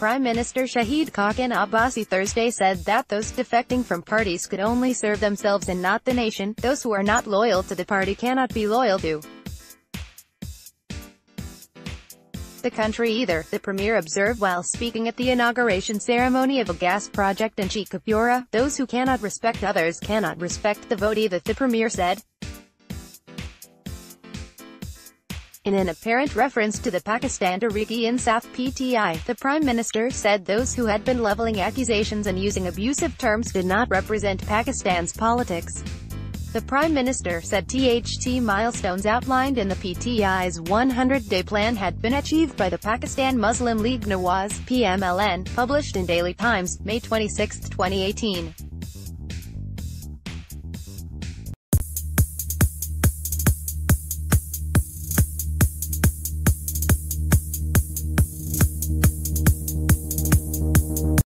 Prime Minister Shahid Khaqan Abbasi Thursday said that those defecting from parties could only serve themselves and not the nation, those who are not loyal to the party cannot be loyal to the country either, the premier observed while speaking at the inauguration ceremony of a gas project in Sheikhupura. Those who cannot respect others cannot respect the vote either, the premier said. In an apparent reference to the Pakistan Tehreek-e-Insaf PTI, the Prime Minister said those who had been leveling accusations and using abusive terms did not represent Pakistan's politics. The Prime Minister said THT milestones outlined in the PTI's 100-day plan had been achieved by the Pakistan Muslim League Nawaz, PMLN, published in Daily Times, May 26, 2018.